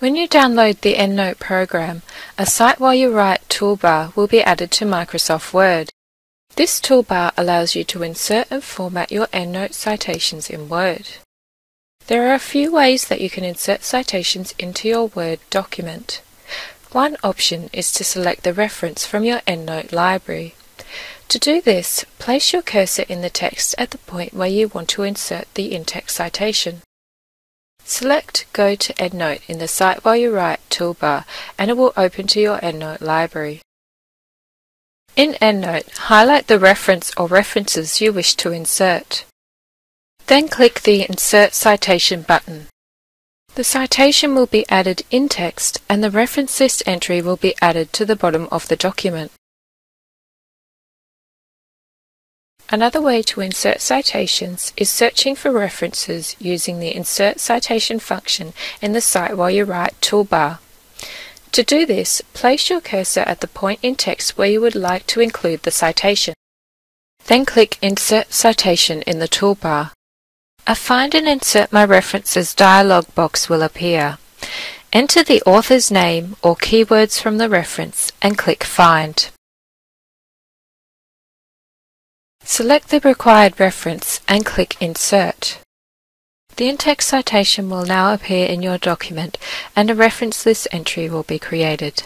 When you download the EndNote program, a Cite While You Write toolbar will be added to Microsoft Word. This toolbar allows you to insert and format your EndNote citations in Word. There are a few ways that you can insert citations into your Word document. One option is to select the reference from your EndNote library. To do this, place your cursor in the text at the point where you want to insert the in-text citation. Select Go to EndNote in the Cite While You Write toolbar and it will open to your EndNote library. In EndNote, highlight the reference or references you wish to insert. Then click the Insert Citation button. The citation will be added in text and the reference list entry will be added to the bottom of the document. Another way to insert citations is searching for references using the Insert Citation function in the Cite While You Write toolbar. To do this, place your cursor at the point in text where you would like to include the citation. Then click Insert Citation in the toolbar. A Find and Insert My References dialog box will appear. Enter the author's name or keywords from the reference and click Find. Select the required reference and click Insert. The in-text citation will now appear in your document and a reference list entry will be created.